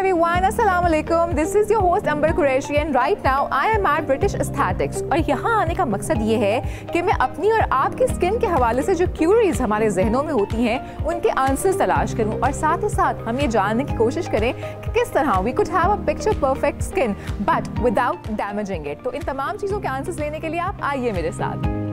everyone, Assalamu alaikum. This is your host Amber Qureshi and right now I am at British Aesthetics. और यहाँ आने का मकसद ये है कि मैं अपनी और आपकी स्किन के हवाले से जो क्यूरीज हमारे जहनों में होती हैं उनके आंसर्स तलाश करूँ। और साथ ही साथ हम ये जानने की कोशिश करें कि किस तरह we could have a picture perfect skin but without damaging it तो इन तमाम चीज़ों के आंसर्स लेने के लिए आप आइए मेरे साथ।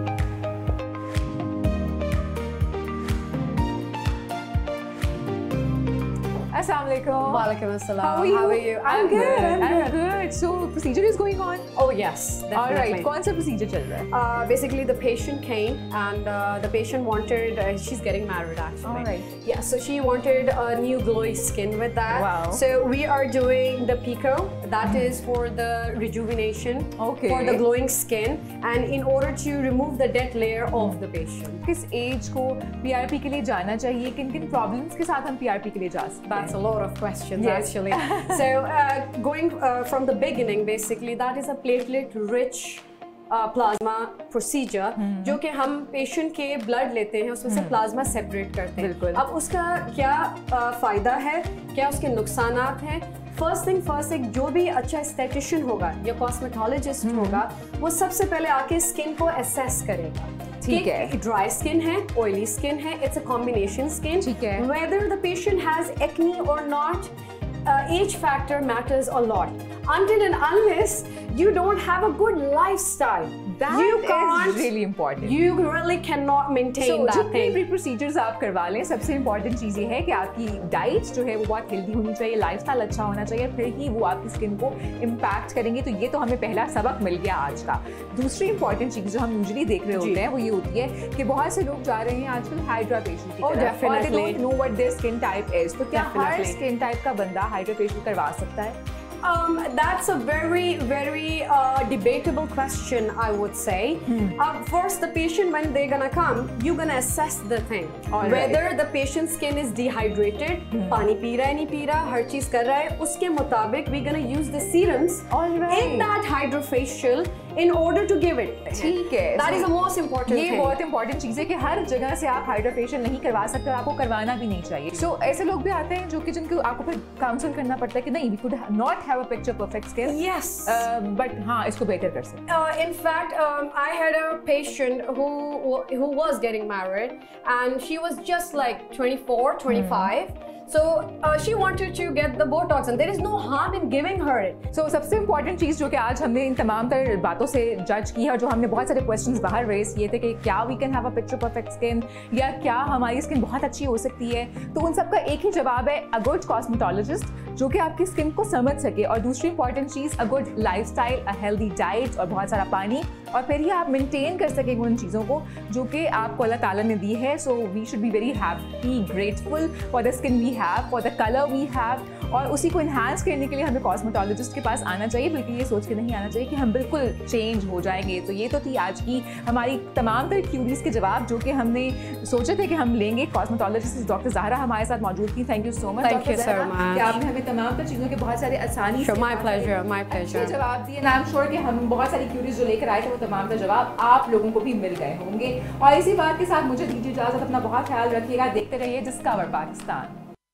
Assalamualaikum. Walaikum assalam. How are you? How are you? I'm, good. I'm, I'm good. So procedure is going on. Oh yes, All right. definitely. कौन सा procedure चल रहा है? Uh, basically, the patient came and uh, the patient wanted. Uh, she's getting married actually. All right. Yeah. So she wanted a new glowy skin with that. Wow. So we are doing the pico. That is for the rejuvenation. Okay. For the glowing skin, and in order to remove the dead layer of the patient. किस as को PRP के लिए जाना चाहिए किन किन problems के साथ हम पीआरपी के लिए जा सकते हैं That's a lot of questions Yes. actually. so uh, going uh, from the beginning, basically, that is a platelet-rich uh, plasma procedure जो कि हम पेशेंट के ब्लड लेते हैं उसमें से प्लाज्मा सेपरेट करते हैं। बिल्कुल। अब उसका क्या uh, फ़ायदा है? क्या उसके नुकसानात हैं? फ़र्स्ट थिंग फ़र्स्ट एक जो भी अच्छा एस्थेटिशियन होगा या कॉस्मेटोलॉजिस्ट होगा वो सबसे पहले आके स्किन को एसेस करेगा। ठीक है। ड्राई स्किन है ऑयली स्किन है इट्स अ कॉम्बिनेशन स्किन ठीक है। the patient has acne or not, uh, age factor matters a lot. Until and unless you don't have a good lifestyle, That you is really important. You really cannot maintain So, that जितने भी procedures आप करवा लें सबसे important चीज़ ये है कि आपकी डाइट जो है वो बहुत हेल्दी होनी चाहिए लाइफस्टाइल अच्छा होना चाहिए फिर ही वो आपकी स्किन को इम्पैक्ट करेंगे। तो ये तो हमें पहला सबक मिल गया आज का। दूसरी इंपॉर्टेंट चीज़ जो हम यूजुअली देख रहे होते हैं वो ये होती है कि बहुत से लोग जा रहे हैं आजकल हाइड्रा फेशियल की Oh, तरफ़। और they definitely. don't know what their skin type तो क्या हर स्किन टाइप का बंदा हाइड्रा फेशियल करवा सकता है? Um, that's a very, very uh, debatable question, I would say. Hmm. Uh, first, the patient, when they're gonna come, you're gonna assess the thing. All right. Whether the patient's skin is dehydrated, पानी पी रहा है नहीं P रहा, हर चीज कर रहा है, उसके मुताबिक we're gonna use the serums All right. in that hydrofacial in order to give it. to him. ठीक है That So, is the most important ये thing. बहुत इंपॉर्टेंट चीज़ है कि हर जगह से आप हाइड्रा फेशियल नहीं करवा सकते और आपको करवाना भी नहीं चाहिए सो so, ऐसे लोग भी आते हैं जो कि जिनको आपको फिर काउंसिल करना पड़ता है कि नहीं we could not have a picture perfect skin Yes. But हाँ इसको बेहतर कर सकते Uh, in fact, um, I had a patient who who was getting married, and she was 24, 25. So uh, she wanted to get the Botox, and there is no harm in giving her it. so, सबसे important चीज़ जो कि आज हमने इन तमाम तर बातों से जज की है और जो हमने बहुत सारे क्वेश्चंस बाहर रेस किए थे कि क्या we can have a picture perfect skin या क्या हमारी स्किन बहुत अच्छी हो सकती है तो उन सबका एक ही जवाब है अ गुड कॉस्मेटोलॉजिस्ट जो कि आपकी स्किन को समझ सके। और दूसरी important cheese a good lifestyle a healthy diet और बहुत सारा पानी। और फिर ही आप मेंटेन कर सकेंगे उन चीज़ों को जो कि आपको अल्लाह ताला ने दी है। So we should be very happy grateful for the skin we have for the colour we have और उसी को इन्हांस करने के लिए हमें कॉस्मेटोलॉजिस्ट के पास आना चाहिए बल्कि ये सोच के नहीं आना चाहिए कि हम बिल्कुल चेंज हो जाएँगे। तो ये तो थी आज की हमारी तमाम तरह क्यूरीज के जवाब जो कि हमने सोचे थे कि हम लेंगे। कॉस्मेटोलॉजिस्ट डॉक्टर जहरा हमारे साथ मौजूद थी। Thank you so much Thank you so much. कि आपने हमें तमाम तर चीज़ों के बहुत सारे आसानी Sure, my pleasure, my pleasure. जवाब दिए। आई एम श्योर कि हम बहुत सारी क्यूरीज जो लेकर आए थे वो तमाम का जवाब आप लोगों को भी मिल गए होंगे। और इसी बात के साथ मुझे दीजिए इजाज़त अपना बहुत ख्याल रखिएगा। देखते रहिए डिस्कवर पाकिस्तान।